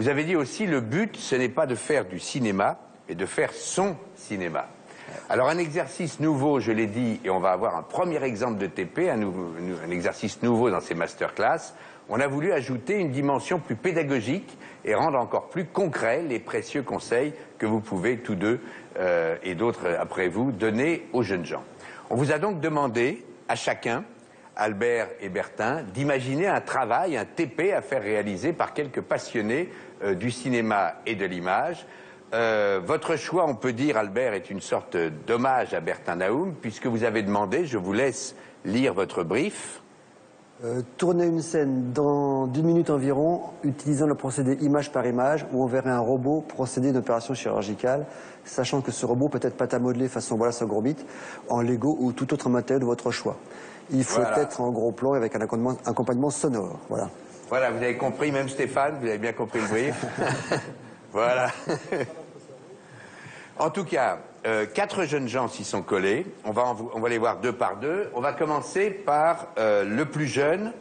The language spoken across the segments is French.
Vous avez dit aussi le but, ce n'est pas de faire du cinéma, mais de faire son cinéma. Alors un exercice nouveau, je l'ai dit, et on va avoir un premier exemple de TP, un, exercice nouveau dans ces masterclass. On a voulu ajouter une dimension plus pédagogique et rendre encore plus concrets les précieux conseils que vous pouvez tous deux euh, et d'autres après vous donner aux jeunes gens. On vous a donc demandé à chacun, Albert et Bertin, d'imaginer un travail, un TP à faire réaliser par quelques passionnés euh, du cinéma et de l'image. Euh, votre choix, on peut dire, Albert, est une sorte d'hommage à Bertin Naoum, puisque vous avez demandé, je vous laisse lire votre brief. Euh, tourner une scène dans d'une minute environ, utilisant le procédé image par image, où on verrait un robot procéder à une opération chirurgicale, sachant que ce robot peut être pâte à modeler façon voilà ce gros bit, en Lego ou tout autre matériel de votre choix. Il faut Voilà. être en gros plan avec un accompagnement, accompagnement sonore. Voilà. Voilà, vous avez compris, même Stéphane, vous avez bien compris le brief. voilà. en tout cas, euh, quatre jeunes gens s'y sont collés. On va, en vous- on va les voir deux par deux. On va commencer par euh, le plus jeune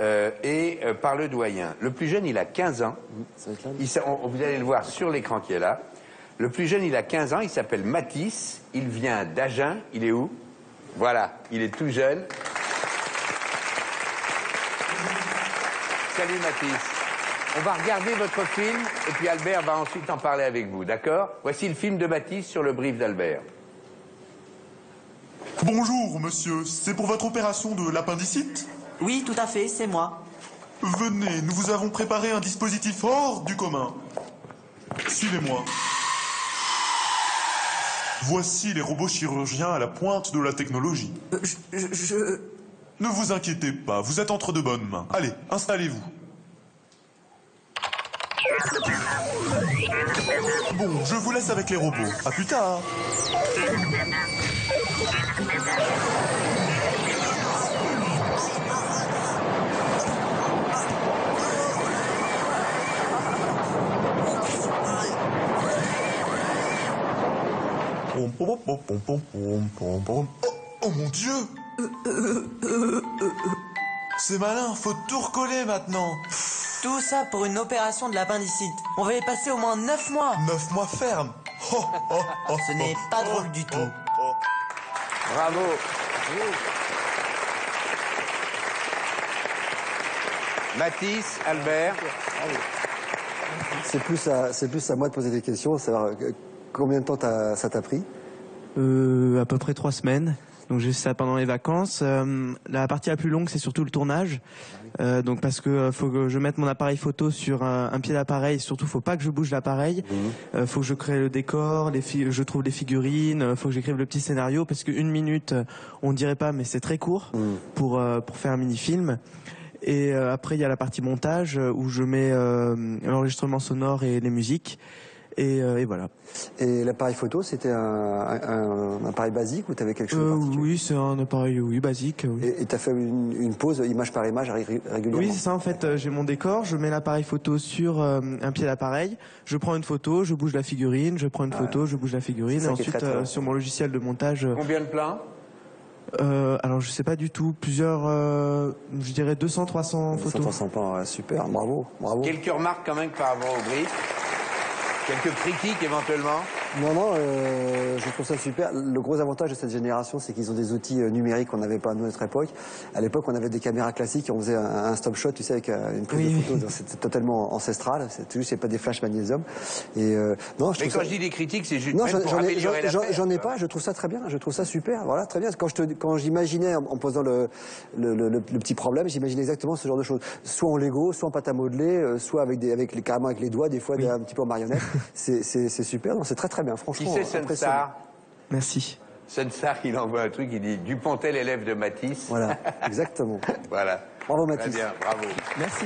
euh, et par le doyen. Le plus jeune, il a 15 ans. Il on- vous allez le voir sur l'écran qui est là. Le plus jeune, il a 15 ans, il s'appelle Matisse, il vient d'Agen, il est où? Voilà, il est tout jeune. Salut Mathis. On va regarder votre film et puis Albert va ensuite en parler avec vous, d'accord? Voici le film de Mathis sur le brief d'Albert. Bonjour, monsieur. C'est pour votre opération de l'appendicite? Oui, tout à fait, c'est moi. Venez, nous vous avons préparé un dispositif hors du commun. Suivez-moi. Voici les robots chirurgiens à la pointe de la technologie. Euh, je, je- je- Ne vous inquiétez pas, vous êtes entre de bonnes mains. Allez, installez-vous. Bon, je vous laisse avec les robots. À plus tard. Oh, oh mon dieu C'est malin, faut tout recoller maintenant. Tout ça pour une opération de l'appendicite. On va y passer au moins 9 mois. Neuf mois ferme. Oh, oh, oh, Ce n'est pas oh, drôle du tout. oh. Bravo. Mathis, Albert, C'est plus, à, c'est plus à moi de poser des questions, savoir euh, combien de temps ça t'a pris? Euh, à peu près trois semaines. Donc j'ai fait ça pendant les vacances. Euh, la partie la plus longue, c'est surtout le tournage. Euh, donc parce que euh, faut que je mette mon appareil photo sur un, un pied d'appareil. Surtout, faut pas que je bouge l'appareil. Euh, faut que je crée le décor, les je trouve les figurines. euh, faut que j'écrive le petit scénario parce qu'une minute, on dirait pas, mais c'est très court pour euh, pour faire un mini film. Et après, il y a la partie montage où je mets euh, l'enregistrement sonore et les musiques. Et, euh, et voilà. Et l'appareil photo, c'était un, un- un appareil basique ou t'avais quelque chose de Euh, particulier oui, c'est un appareil, oui, basique. Oui. Et tu as fait une, une pause image par image ré- régulièrement Oui, c'est ça en fait. euh, J'ai mon décor, je mets l'appareil photo sur euh, un pied d'appareil, je prends une photo, je bouge la figurine, je prends une photo, je bouge la figurine, et ensuite très, très euh, bien. sur mon logiciel de montage. combien de plans euh, alors je sais pas du tout, plusieurs, euh, je dirais 200, 300 Ça photos. t'en sent pas, ouais, super, bravo, bravo. Quelques remarques quand même par rapport au brief Quelques critiques éventuellement Non, non, euh, je trouve ça super. Le gros avantage de cette génération, c'est qu'ils ont des outils euh, numériques qu'on n'avait pas à notre époque. À l'époque, on avait des caméras classiques on faisait un, un stop shot, tu sais, avec euh, une prise Oui, de oui. photo. Donc, C'était totalement ancestral. C'est juste, c'est pas des flashs magnésium. Et euh, non, je Mais quand ça... je dis des critiques, c'est juste Non, j'en ai, ai pas. Je trouve ça très bien. Je trouve ça super. Voilà, très bien. Quand je te, quand j'imaginais en, en posant le, le, le, le petit problème, j'imaginais exactement ce genre de choses. Soit en Lego, soit en pâte à modeler, euh, soit avec des, avec les, carrément avec les doigts, des fois des- un petit peu en marionnette. c'est, c'est, c'est super. Non, c'est très très bien. Qui c'est. Sunstar Merci. Sunstar, il envoie un truc, il dit Dupontel, élève de Matisse. Voilà, exactement. Voilà. Bravo Très Mathis. bien, bravo. Merci.